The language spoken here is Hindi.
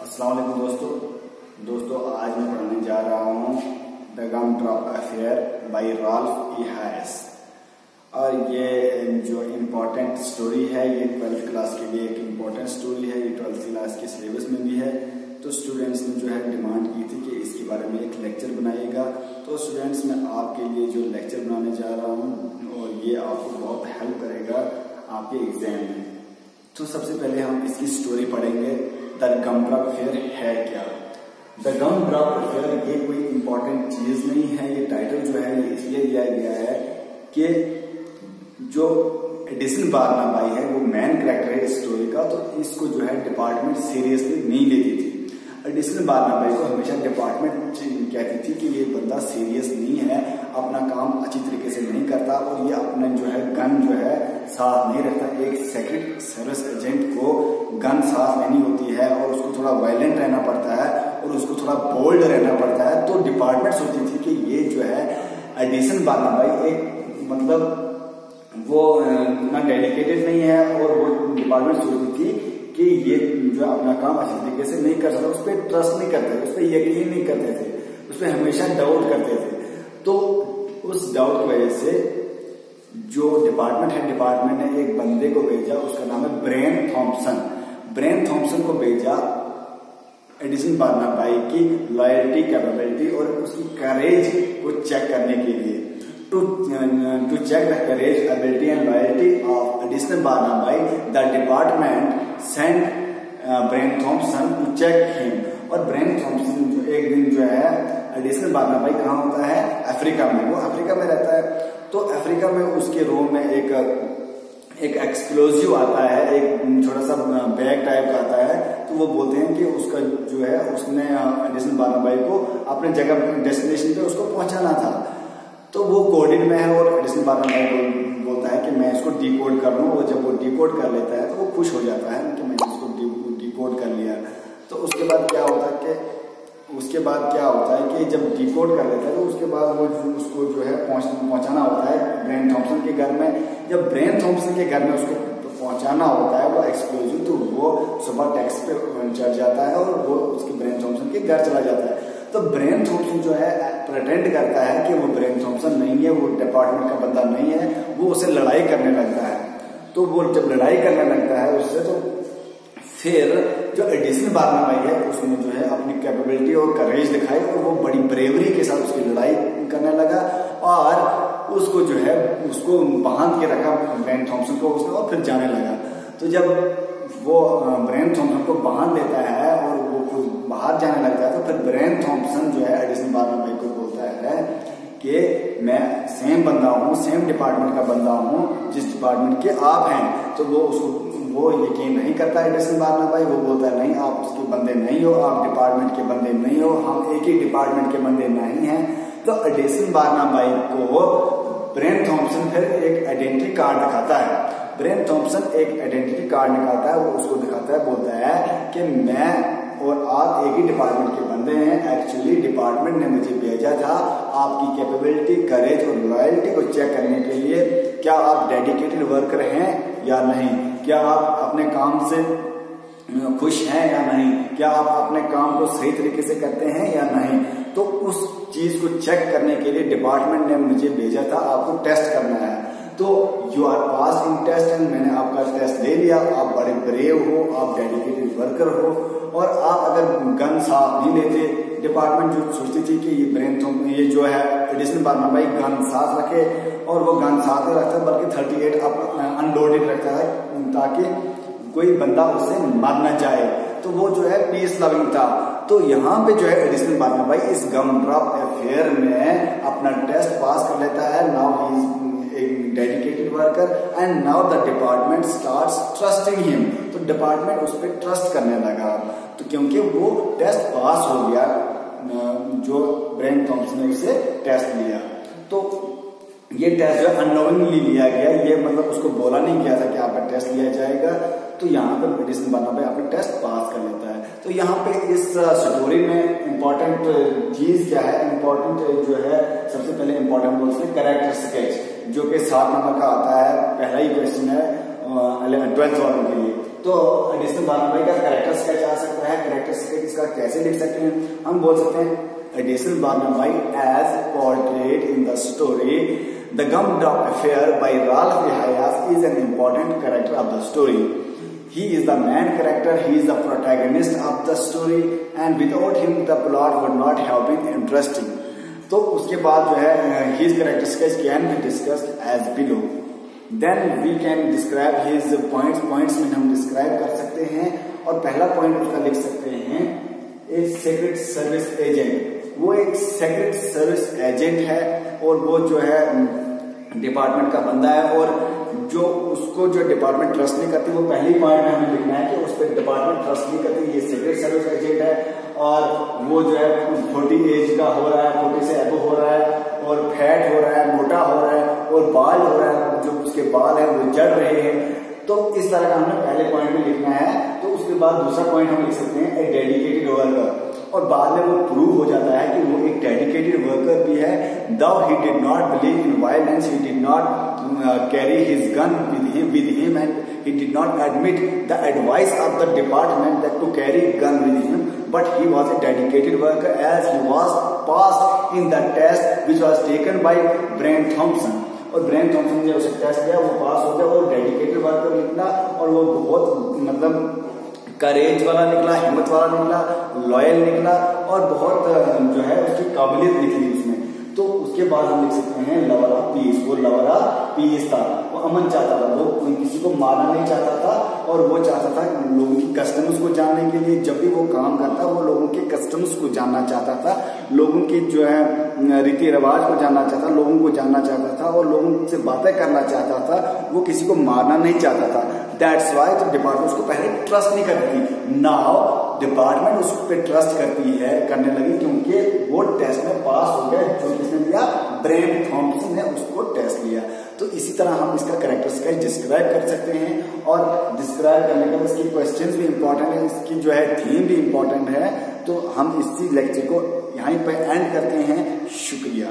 वालेकुम दोस्तों। दोस्तों, आज मैं पढ़ने जा रहा हूँ the gum drop affair by Ralph E और ये जो इम्पोर्टेंट स्टोरी है, ये ट्वेल्थ क्लास के लिए एक इम्पोर्टेंट स्टोरी है, ये ट्वेल्थ क्लास के सिलेबस में भी है। तो स्टूडेंट्स ने जो है डिमांड की थी कि इसके बारे में एक लेक्चर बनाइएगा। तो स्टूडेंट्स मैं आपके लिए जो लेक्चर बनाने जा रहा हूँ, और ये आपको बहुत हेल्प करेगा आपके एग्ज़ाम में। तो सबसे पहले हम इसकी स्टोरी पढ़ेंगे। द गम ड्रॉप फेयर है क्या? द गम ड्रॉप फेयर ये कोई इंपॉर्टेंट चीज़ नहीं है, ये टाइटल जो है इसलिए दिया गया है कि जो एडिसन बारनाबाई है, वो मेन करेक्टर है स्टोरी का तो इसको जो है डिपार्टमेंट सीरियसली नहीं लेती थी। एडिशनल बारनाबाई को हमेशा डिपार्टमेंट कहती थी कि ये बंदा सीरियस नहीं है, अपना काम अच्छी तरीके से नहीं करता और ये अपना जो है गन जो है साथ नहीं रहता। एक सेक्रेट सर्विस एजेंट को गन साथ लेनी होती है और उसको थोड़ा वायलेंट रहना पड़ता है और उसको थोड़ा बोल्ड रहना पड़ता है। तो डिपार्टमेंट सोचती थी कि ये जो है एडिशन बारनाबाई एक मतलब वो ना डेडिकेटेड नहीं है और वो डिपार्टमेंट सोचती थी कि ये जो अपना काम अच्छी तरीके से नहीं कर सकता, उस पर ट्रस्ट नहीं करते उस पर यकीन नहीं करते थे, उस पर हमेशा डाउट करते थे। तो उस डाउट की वजह से जो डिपार्टमेंट है डिपार्टमेंट ने एक बंदे को भेजा, उसका नाम है ब्रेन थॉम्सन ब्रेन थॉम्सन को भेजा एडिसन बारनाबाई की लॉयल्टी कैपेबिलिटी और उसकी करेज को चेक करने के लिए। To to check the courage ability and loyalty of Edison Barna Barnaby the department sent Brian Thomson to check him और ब्रेन थॉम्सन जो एक दिन जो है एडिशनल बारनाबाई कहाँ होता है? अफ्रीका में। वो अफ्रीका में रहता है। तो अफ्रीका में उसके रूम में एक एक एक्सप्लोजिव आता है, एक छोटा सा बैग टाइप का आता है। तो वो बोलते हैं कि उसका जो है, उसने एडिशनल बारनाबाई को अपने जगह डेस्टिनेशन पे उसको पहुंचाना था। तो वो कोडिंग में है और एडिशनल बारनाबाई बोलता है कि मैं इसको डिकोड कर लूँ। और जब वो डिकोड कर लेता है तो वो खुश हो जाता है कि मैंने इसको डिकोड कर लिया। तो उसके बाद क्या होता है कि उसके बाद क्या होता है कि जब डिकोड कर लेता है तो उसके बाद वो उसको जो है पहुंचाना होता है ब्रेन थॉम्सन के घर में। जब ब्रेन थॉम्सन के घर में उसको पहुंचाना होता है, वो एक्सप्लोजिव तो वो सुबह टैक्स पे चढ़ जाता है और वो उसके ब्रेन थॉम्सन के घर चला जाता है। तो ब्रेन थॉम्सन जो है प्रटेंड करता है कि वो ब्रेन थॉम्सन नहीं है, वो डिपार्टमेंट का बंदा नहीं है, वो उसे लड़ाई करने लगता है। तो वो जब लड़ाई करने लगता है उससे तो फिर जो एडिशनल बारनाबाई है, उसने जो है अपनी कैपेबिलिटी और करेज दिखाई और वो बड़ी ब्रेवरी के साथ उसकी लड़ाई करने लगा और उसको जो है, उसको बाँध के रखा ब्रेन थॉम्सन को उसने और फिर जाने लगा। तो जब वो ब्रेन थॉम्सन को बाँध लेता है और वो खुद बाहर जाने लगता है तो फिर ब्रेन थॉम्सन जो है एडिशनल बारनाबाई को बोलता है कि मैं सेम बंदा हूँ सेम डिपार्टमेंट का बंदा हूँ, जिस डिपार्टमेंट के आप हैं तो वो उसको वो यकीन नहीं करता एडिशन बारनाबाई वो बोलता है, नहीं, आप उसके बंदे नहीं हो, आप डिपार्टमेंट के बंदे नहीं हो, हम एक ही डिपार्टमेंट के बंदे नहीं हैं। तो एडिशन बारनाबाई को ब्रेन थॉम्सन फिर एक आइडेंटिटी कार्ड दिखाता है। ब्रेन थॉम्सन एक आइडेंटिटी कार्ड निकालता है, वो उसको दिखाता है, बोलता है कि मैं और आप एक ही डिपार्टमेंट के बंदे हैं। एक्चुअली डिपार्टमेंट ने मुझे भेजा था आपकी कैपेबिलिटी करेज और लॉयल्टी को चेक करने के लिए। क्या आप डेडिकेटेड वर्कर हैं या नहीं? क्या आप अपने काम से खुश हैं या नहीं? क्या आप अपने काम को सही तरीके से करते हैं या नहीं? तो उस चीज़ को चेक करने के लिए डिपार्टमेंट ने मुझे भेजा था, आपको टेस्ट करना है। तो you are pass in test and मैंने आपका टेस्ट ले लिया। आप बड़े ब्रेव हो, आप डेडिकेटेड वर्कर हो और आप अगर गन साफ़ नहीं लेते डिपार्टमेंट जो सोचती थी कि ये ब्रेन ये जो है एडिशनल बारनाबाई गन साथ रखे और वो गन साथ नहीं रखता, बल्कि थर्टी एट अनलोडेड रखता है ताकि कोई बंदा उससे मर न जाए। तो वो जो है पीस लविंग था। तो यहाँ पे जो है एडिशनल बारनाबाई इस गम ड्रॉप अफेयर में अपना टेस्ट पास कर लेता है। Now he dedicated worker and now the department starts trusting him तो डिपार्टमेंट उस पर ट्रस्ट करने लगा। तो क्योंकि वो टेस्ट पास हो गया जो ब्रेन थॉम्सन ने उसे टेस्ट लिया। तो ये टेस्ट जो अनोइंगली लिया गया। ये मतलब उसको बोला नहीं गया था कि आपका टेस्ट लिया जाएगा। तो यहाँ पे मेडिसिन बना पे आपने टेस्ट पास कर लेता है। तो यहाँ पे इस स्टोरी में इम्पोर्टेंट चीज़ क्या है? इम्पोर्टेंट जो है, सबसे पहले इम्पोर्टेंट बोलते हैं करेक्टर स्केच जो कि सात नंबर का आता है, पहला ही क्वेश्चन है ट्वेल्थ वालों के लिए। तो एडिशनल बारनबाई का करेक्टर स्केच आ सकता है करेक्टर स्केच इसका कैसे लिख सकते हैं हम बोल सकते हैं additional Barnaby as portrait in the story the gum drop affair by Ralph Hayes is an important character of the story he is the main character he is the protagonist of the story and without him the plot would not have been interesting तो उसके बाद जो है his character sketch can be discussed as below then we can describe his points points में हम डिस्क्राइब कर सकते हैं और पहला पॉइंट उसका लिख सकते हैं सेक्रेट सर्विस एजेंट वो एक सेक्रेट सर्विस एजेंट है और वो जो है डिपार्टमेंट का बंदा है और जो उसको जो डिपार्टमेंट ट्रस्ट नहीं करती, वो पहली पॉइंट में हमें लिखना है कि उस पर डिपार्टमेंट ट्रस्ट नहीं करती, ये सीक्रेट सर्विस एजेंट है और वो जो है फोर्टी एज का हो रहा है फोर्टी से एबो हो रहा है और फैट हो रहा है, मोटा हो रहा है और बाल हो रहा है, जो उसके बाल है, वो जड़ रहे हैं। तो इस तरह का हमने पहले पॉइंट में लिखना है तो उसके बाद दूसरा पॉइंट हम लिख सकते हैं एक डेडिकेटेड वर्कर और बाद में वो प्रूव हो जाता है कि वो एक डेडिकेटेड वर्कर भी है। The he did not believe in violence he did not carry his gun with him with him and he did not admit the advice of the department that to carry gun with him but he was a dedicated worker as he was pass in the test which was taken by Brian Thompson और ब्रेन थॉम्सन ने उसे टेस्ट किया वो पास हो गया, वो डेडिकेटेड वर्कर निकला और वो बहुत मतलब करेज वाला निकला, हिम्मत वाला निकला लॉयल निकला और बहुत, जो है, उसकी काबिलियत निकली उसमें। तो उसके बाद हम लिख सकते हैं लवरा पीस वो लवरा पीस था। वो अमन चाहता था, वो किसी को मारना नहीं चाहता था और वो चाहता था लोगों की कस्टम्स को जानने के लिए। जब भी वो काम करता, वो लोगों के कस्टम्स को जानना चाहता था, लोगों के जो है रीति रिवाज को जानना चाहता लोगों को जानना चाहता था और लोगों से बातें करना चाहता था, वो किसी को मारना नहीं चाहता था। दैट्स वाई डिपार्टमेंट उसको पहले ट्रस्ट नहीं करती नाउ डिपार्टमेंट उस पर ट्रस्ट करती है, करने लगी क्योंकि वो टेस्ट में पास हो गया जो किसने दिया ब्रेन थॉम्सन ने उसको टेस्ट लिया। तो इसी तरह हम इसका करेक्टर स्केच डिस्क्राइब कर सकते हैं और डिस्क्राइब करने के बाद इसकी क्वेश्चंस भी इंपॉर्टेंट है, इसकी जो है थीम भी इंपॉर्टेंट है। तो हम इसी लेक्चर को यहीं पर एंड करते हैं। शुक्रिया।